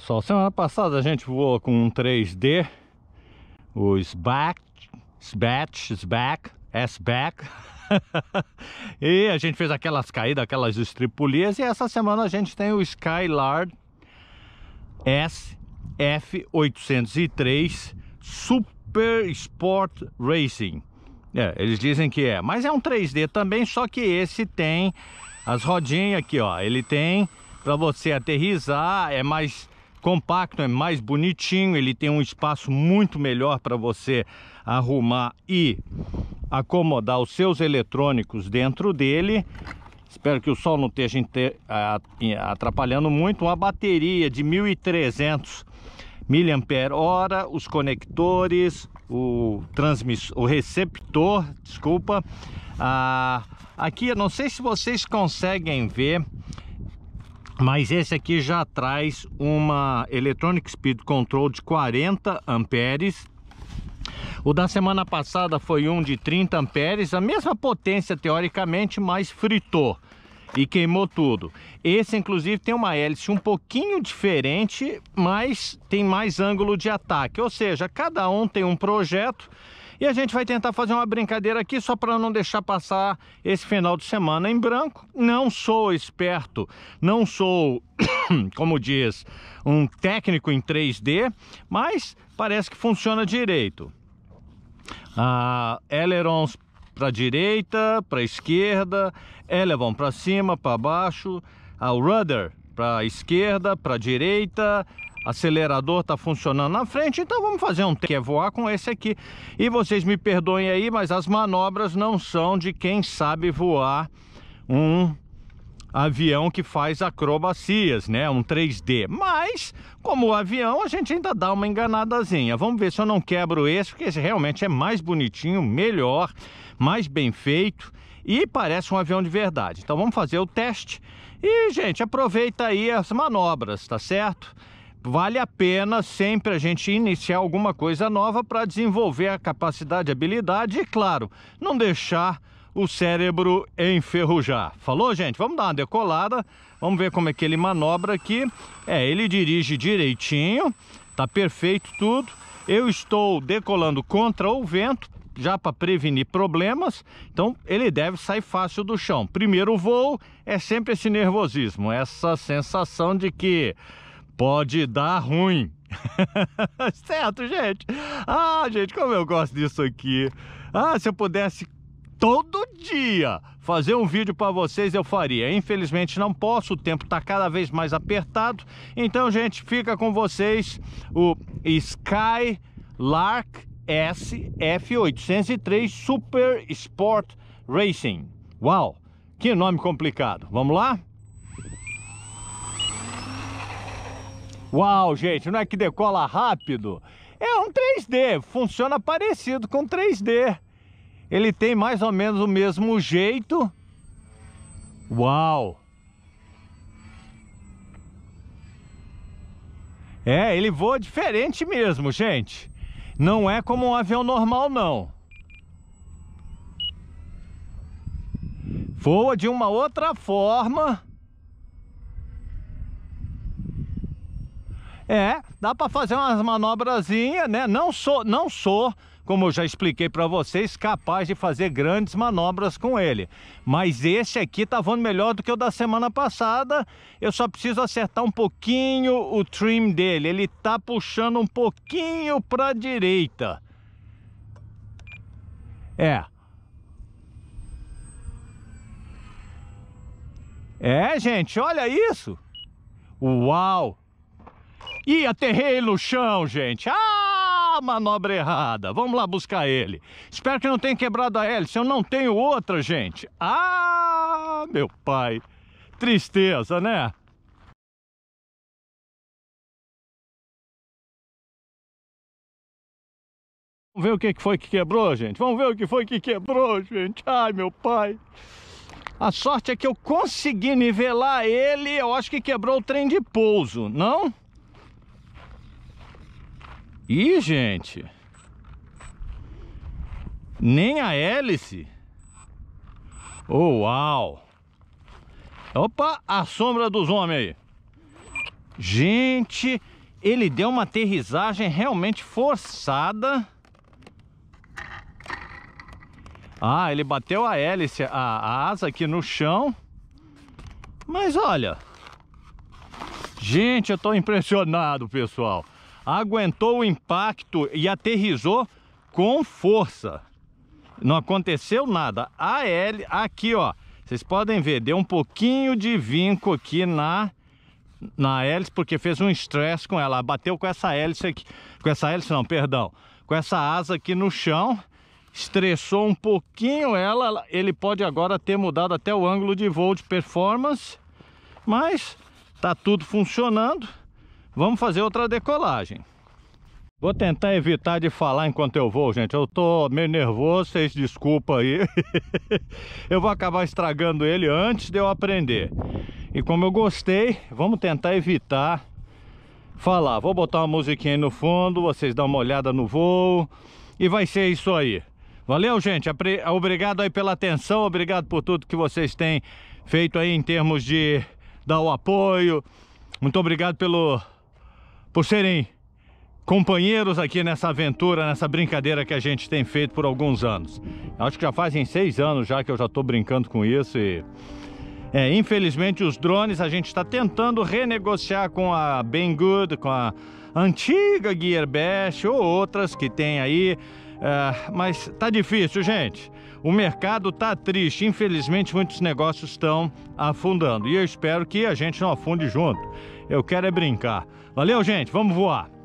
Pessoal, semana passada a gente voou com um 3D, o SBAC, SBAT, SBAC, SBAC. e a gente fez aquelas caídas, aquelas estripulias e essa semana a gente tem o Skylard SF803 Super Sport Racing. É, eles dizem que é, mas é um 3D também, só que esse tem as rodinhas aqui, ó. Ele tem para você aterrizar, é mais compacto, é mais bonitinho, ele tem um espaço muito melhor para você arrumar e acomodar os seus eletrônicos dentro dele. Espero que o sol não esteja atrapalhando muito. Uma bateria de 1300 mAh, os conectores, o transmissor, o receptor, desculpa. Ah, aqui, eu não sei se vocês conseguem ver, mas esse aqui já traz uma Electronic Speed Control de 40 amperes. O da semana passada foi um de 30 amperes a mesma potência teoricamente mas fritou e queimou tudo. Esse inclusive tem uma hélice um pouquinho diferente mas tem mais ângulo de ataque. Ou seja cada um tem um projeto e a gente vai tentar fazer uma brincadeira aqui só para não deixar passar esse final de semana em branco. Não sou esperto, não sou, como diz, um técnico em 3D, mas parece que funciona direito. Ah, ailerons para direita, para esquerda, elevon para cima, para baixo, ah, o rudder para esquerda, para direita, acelerador tá funcionando na frente, então vamos fazer um que é voar com esse aqui. E vocês me perdoem aí, mas as manobras não são de quem sabe voar um avião que faz acrobacias, né? Um 3D. Mas, como o avião, a gente ainda dá uma enganadazinha. Vamos ver se eu não quebro esse, porque esse realmente é mais bonitinho, melhor, mais bem feito e parece um avião de verdade. Então vamos fazer o teste. E, gente, aproveita aí as manobras, tá certo? Vale a pena sempre a gente iniciar alguma coisa nova para desenvolver a capacidade, habilidade e, claro, não deixar o cérebro enferrujar. Falou, gente? Vamos dar uma decolada, vamos ver como é que ele manobra aqui. É, ele dirige direitinho, tá perfeito tudo. Eu estou decolando contra o vento, já para prevenir problemas, então ele deve sair fácil do chão. Primeiro voo é sempre esse nervosismo, essa sensação de que pode dar ruim. certo, gente? Ah, gente, como eu gosto disso aqui. Ah, se eu pudesse todo dia fazer um vídeo para vocês, eu faria. Infelizmente não posso, o tempo está cada vez mais apertado. Então, gente, fica com vocês o Skylark SF803 Super Sport Racing. Uau, que nome complicado. Vamos lá? Uau, gente, não é que decola rápido? É um 3D, funciona parecido com 3D. Ele tem mais ou menos o mesmo jeito. Uau! É, ele voa diferente mesmo, gente. Não é como um avião normal, não. Voa de uma outra forma. É, dá para fazer umas manobrazinhas, né? Não sou, não sou, como eu já expliquei para vocês, capaz de fazer grandes manobras com ele. Mas esse aqui tá voando melhor do que o da semana passada. Eu só preciso acertar um pouquinho o trim dele. Ele tá puxando um pouquinho para direita. É. É, gente, olha isso. Uau! Ih, aterrei no chão, gente. Ah, manobra errada. Vamos lá buscar ele. Espero que não tenha quebrado a hélice. Eu não tenho outra, gente. Ah, meu pai. Tristeza, né? Vamos ver o que foi que quebrou, gente. Vamos ver o que foi que quebrou, gente. Ai, meu pai. A sorte é que eu consegui nivelar ele. Eu acho que quebrou o trem de pouso, não? Ih, gente. Nem a hélice. Oh, uau. Opa, a sombra dos homens aí. Gente, ele deu uma aterrissagem realmente forçada. Ah, ele bateu a hélice, a, a asa aqui no chão. Mas olha... Gente, eu tô impressionado, pessoal. Aguentou o impacto e aterrizou com força. Não aconteceu nada. A hélice, aqui ó, vocês podem ver, deu um pouquinho de vinco aqui na na hélice porque fez um estresse com ela, bateu com essa hélice aqui, com essa hélice não, perdão, com essa asa aqui no chão, estressou um pouquinho ela, ele pode agora ter mudado até o ângulo de voo de performance, mas tá tudo funcionando, vamos fazer outra decolagem. Vou tentar evitar de falar enquanto eu vou, gente. Eu tô meio nervoso, vocês desculpa aí. eu vou acabar estragando ele antes de eu aprender. E como eu gostei, vamos tentar evitar falar. Vou botar uma musiquinha aí no fundo, vocês dão uma olhada no voo. E vai ser isso aí. Valeu, gente. Obrigado aí pela atenção, obrigado por tudo que vocês têm feito aí em termos de dar o apoio. Muito obrigado pelo por serem companheiros aqui nessa aventura, nessa brincadeira que a gente tem feito por alguns anos. Acho que já fazem seis anos já que eu já estou brincando com isso e é, infelizmente os drones a gente está tentando renegociar com a Banggood, com a antiga Gearbest ou outras que tem aí, é, mas tá difícil, gente. O mercado tá triste, infelizmente muitos negócios estão afundando e eu espero que a gente não afunde junto. Eu quero é brincar. Valeu, gente, vamos voar.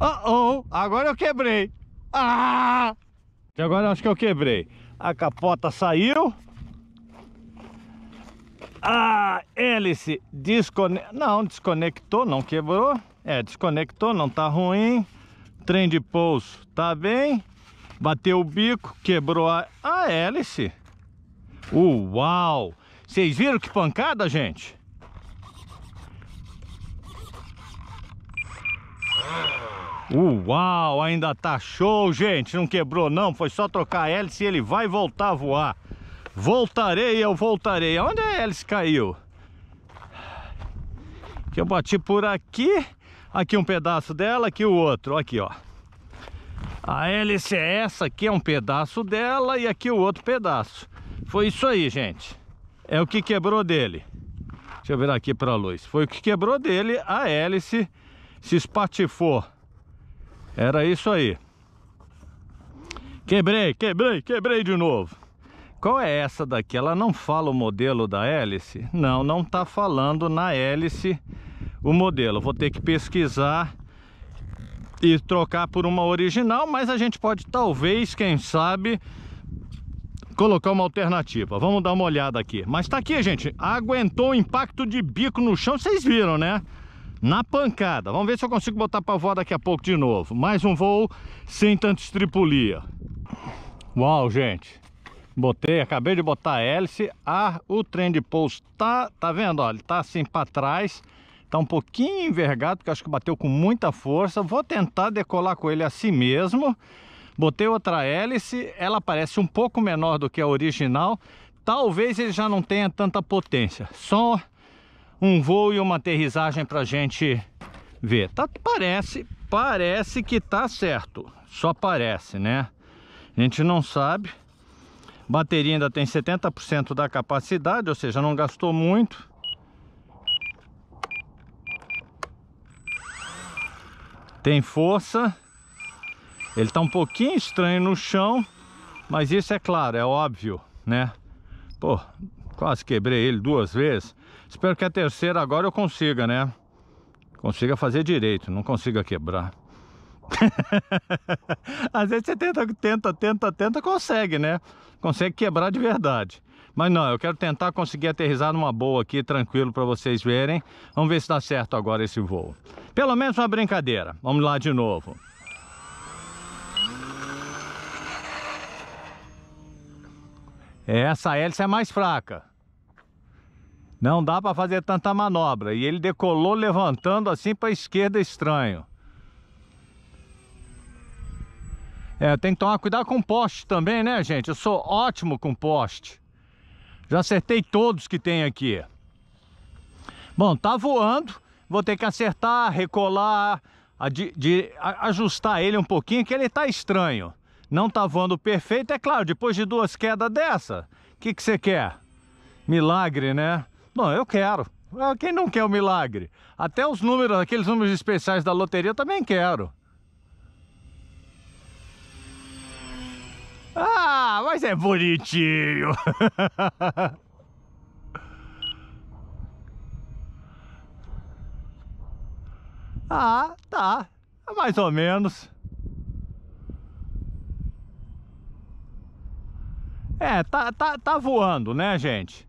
Oh, oh, agora eu quebrei. Ah! E agora eu acho que eu quebrei. A capota saiu. A hélice desconectou. Não, desconectou, não quebrou. É, desconectou, não tá ruim. Trem de pouso tá bem. Bateu o bico, quebrou a, a hélice. Uau! Vocês viram que pancada, gente? Uau, ainda tá show, gente. Não quebrou não, foi só trocar a hélice e ele vai voltar a voar. Voltarei, eu voltarei. Onde a hélice caiu? Que eu bati por aqui. Aqui um pedaço dela, aqui o outro. Aqui, ó. A hélice é essa aqui, é um pedaço dela e aqui o outro pedaço. Foi isso aí, gente. É o que quebrou dele. Deixa eu virar aqui para a luz. Foi o que quebrou dele, a hélice se espatifou. Era isso aí. Quebrei, quebrei, quebrei de novo. Qual é essa daqui? Ela não fala o modelo da hélice? Não, não está falando na hélice o modelo. Vou ter que pesquisar e trocar por uma original, mas a gente pode talvez, quem sabe, colocar uma alternativa. Vamos dar uma olhada aqui. Mas tá aqui, gente. Aguentou o impacto de bico no chão, vocês viram, né? Na pancada. Vamos ver se eu consigo botar para voar daqui a pouco de novo. Mais um voo sem tanta estripulia. Uau, gente. Botei, acabei de botar a hélice. Ah, o trem de pouso tá, tá vendo? Olha, tá assim para trás. Tá um pouquinho envergado, porque acho que bateu com muita força. Vou tentar decolar com ele assim mesmo. Botei outra hélice, ela parece um pouco menor do que a original. talvez ele já não tenha tanta potência. Só um voo e uma aterrissagem pra gente ver. Tá, parece, parece que tá certo. Só parece, né? A gente não sabe. Bateria ainda tem 70% da capacidade, ou seja, não gastou muito. Tem força. Ele tá um pouquinho estranho no chão, mas isso é claro, é óbvio, né? Pô, quase quebrei ele duas vezes. Espero que a terceira agora eu consiga, né? Consiga fazer direito, não consiga quebrar. Às vezes você tenta, tenta, tenta, tenta, consegue, né? Consegue quebrar de verdade. Mas não, eu quero tentar conseguir aterrizar numa boa aqui, tranquilo para vocês verem. Vamos ver se dá certo agora esse voo. Pelo menos uma brincadeira. Vamos lá de novo. Essa hélice é mais fraca. Não dá para fazer tanta manobra. E ele decolou levantando assim para a esquerda estranho. É, tem que tomar cuidado com poste também, né, gente? Eu sou ótimo com poste. Já acertei todos que tem aqui. Bom, tá voando. Vou ter que acertar, recolar, de, de, ajustar ele um pouquinho, que ele tá estranho. Não tá voando perfeito, é claro, depois de duas quedas dessa, o que, que você quer? Milagre, né? Bom, eu quero. Ah, quem não quer o milagre? Até os números, aqueles números especiais da loteria eu também quero. Ah, mas é bonitinho. ah, tá. Mais ou menos. É, tá, tá, tá voando, né, gente?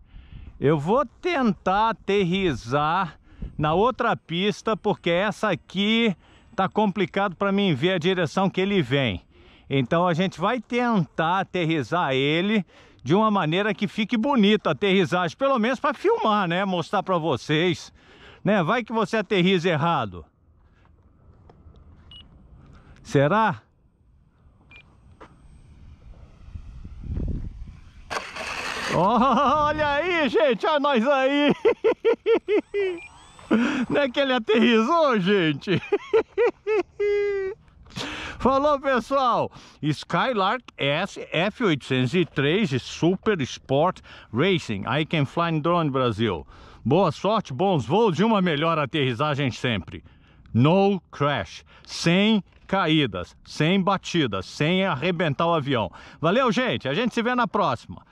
Eu vou tentar aterrizar na outra pista, porque essa aqui tá complicado para mim ver a direção que ele vem. Então a gente vai tentar aterrizar ele de uma maneira que fique bonita a aterrissagem, pelo menos para filmar, né? Mostrar para vocês, né? Vai que você aterriza errado. Será? Olha aí, gente, olha nós aí. Não é que ele aterrizou, gente? Falou pessoal, Skylark S F803 Super Sport Racing, I can fly drone Brasil. Boa sorte, bons voos e uma melhor aterrissagem sempre. No crash, sem caídas, sem batidas, sem arrebentar o avião. Valeu gente, a gente se vê na próxima.